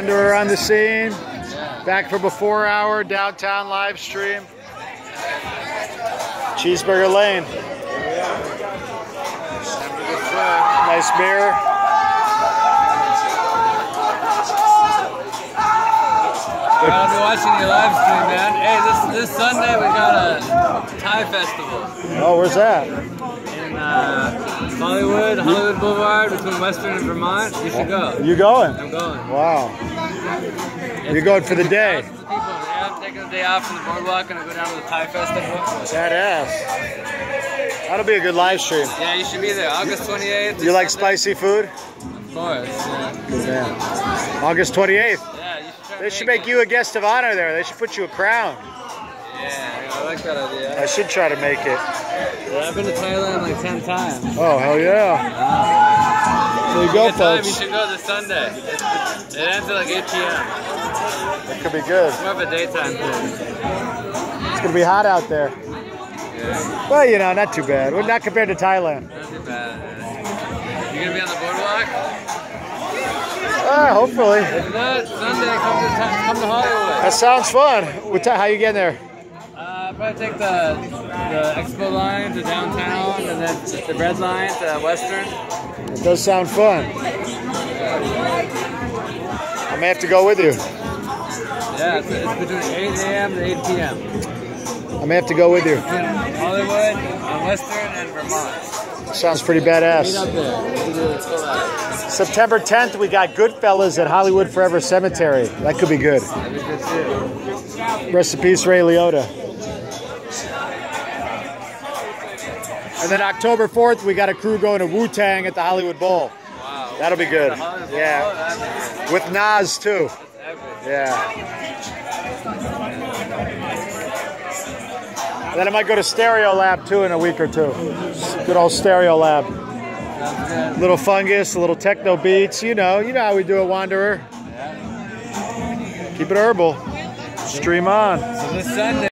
Wanderer on the scene. Back for before hour downtown live stream. Cheeseburger Lane. Nice mirror. I'll be watching your live stream, man. Hey, this this Sunday we got a Thai festival Oh, where's that? in uh, Hollywood, Hollywood Boulevard between Western and Vermont. You should go. You going? I'm going. Wow. You're going for the day. People. Yeah, I'm taking the day off from the boardwalk and I go down to the Thai festival. Badass. That'll be a good live stream. Yeah, you should be there. August 28th. You like spicy food? Of course. Yeah. Good man. August 28th. yeah, you should try They should make you a guest of honor there. They should put you a crown. Yeah, I like that idea. I should try to make it. Yeah, I've been to Thailand like 10 times. Oh, hell yeah. There you go, time, you should go this Sunday. It, ends at like 8 p.m. It could be good. It's More of a daytime thing. It's going to be hot out there. Yeah, Well, you know, not too bad. Well, not compared to Thailand. not too bad. yeah. You gonna be on the boardwalk? Ah, hopefully. If not, Sunday, come to, come to Hollywood. That sounds fun. How you getting there? Uh, probably take the, the Expo line to downtown and then the red line to Western. It does sound fun. I may have to go with you. Yeah, it's, it's between 8 a.m. to 8 p.m. I may have to go with you. Between Hollywood and Western and Vermont. Sounds pretty badass. up there. We can do it. Go out. September 10th, we got Goodfellas at Hollywood Forever Cemetery. That could be good. That'd be good too. Rest in peace, Ray Liotta. And then October 4th, we got a crew going to Wu Tang at the Hollywood Bowl. Wow. That'll be good. The Hollywood Bowl, Yeah. With Nas, too. Yeah. And then I might go to Stereolab, too, in a week or two. Good old Stereolab. Good. little fungus, a little techno beats. You know, you know how we do it, Wanderer. Keep it herbal. Stream on. So this Sunday.